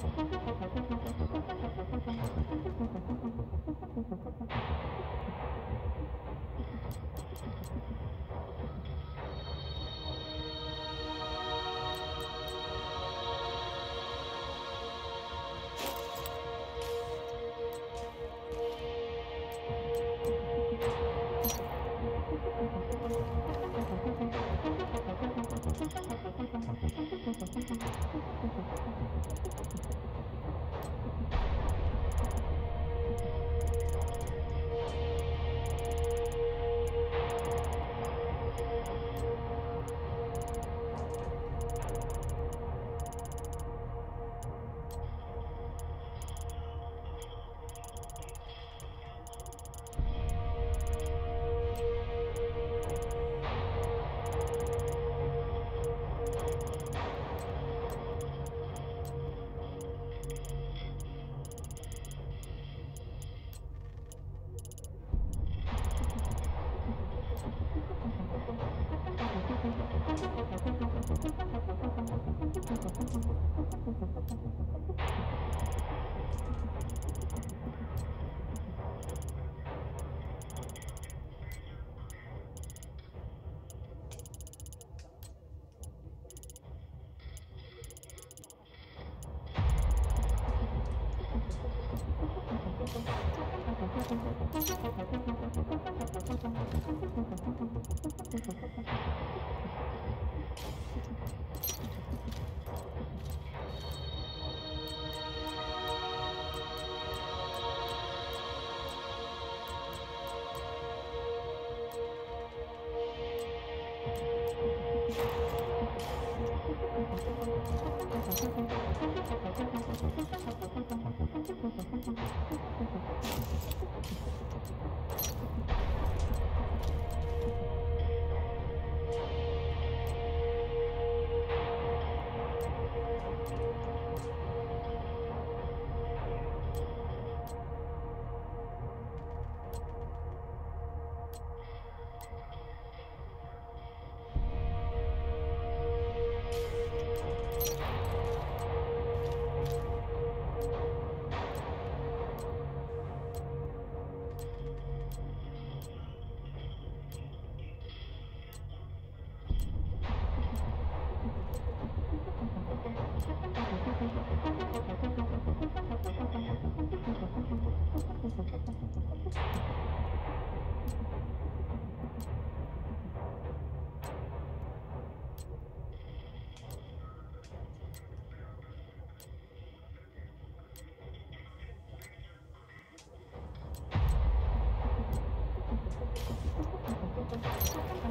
ハハハハハ! Thank you.